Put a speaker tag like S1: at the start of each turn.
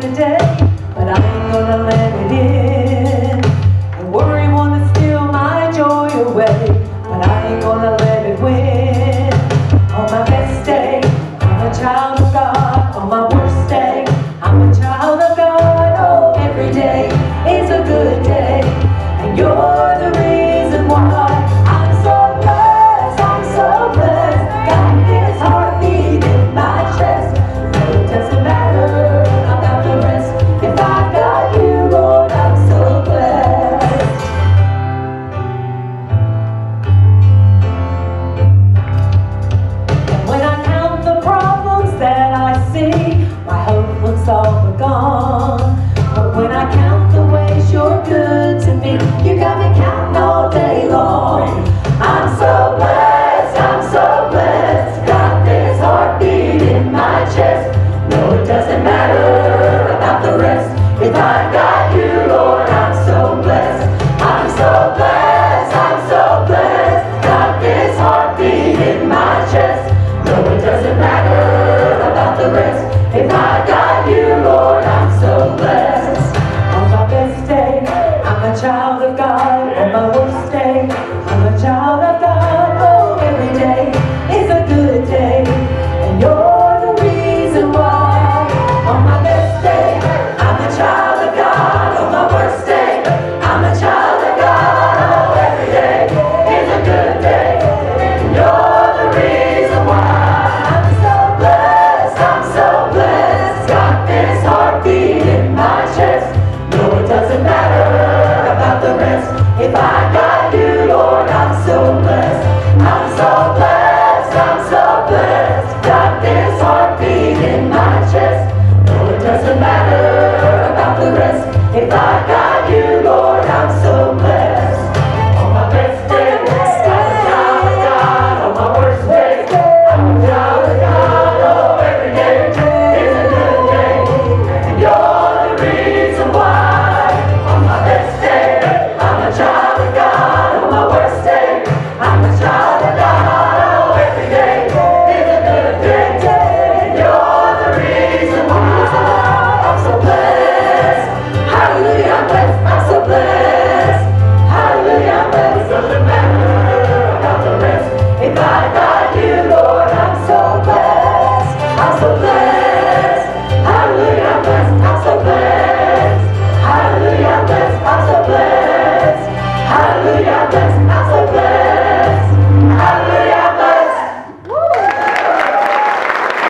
S1: today. But when I count the ways you're good to me You got me counting. I am a day. Barca!